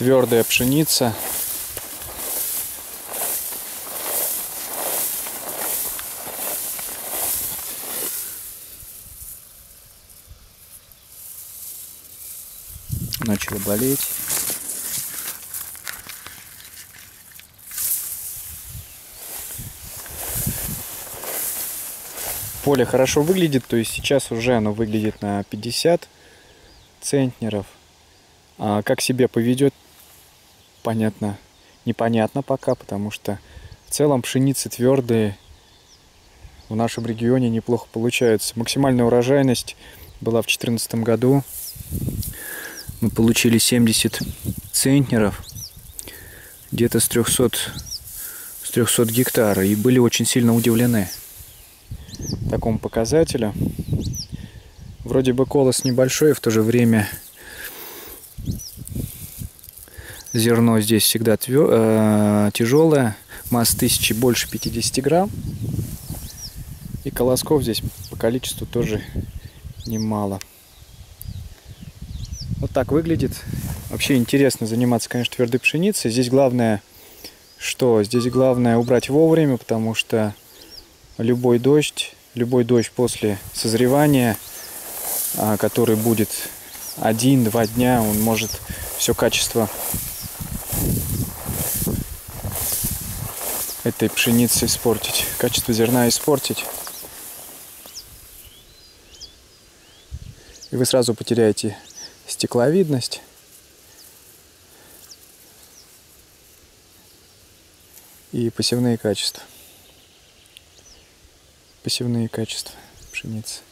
твердая пшеница. Начала болеть. Поле хорошо выглядит, то есть сейчас уже оно выглядит на 50 центнеров. А как себя поведет, понятно, непонятно пока, потому что в целом пшеницы твердые в нашем регионе неплохо получаются. Максимальная урожайность была в 2014 году. Мы получили 70 центнеров, где-то с 300, с 300 гектара, и были очень сильно удивлены такому показателю. Вроде бы колос небольшой, в то же время зерно здесь всегда твё, э, тяжелое, масса тысячи больше 50 грамм. И колосков здесь по количеству тоже немало. Вот так выглядит. Вообще интересно заниматься, конечно, твердой пшеницей. Здесь главное, что? Здесь главное убрать вовремя, потому что любой дождь, любой дождь после созревания, а, который будет один-два дня, он может все качество этой пшеницы испортить, качество зерна испортить. И вы сразу потеряете стекловидность. И посевные качества посевные качества пшеницы.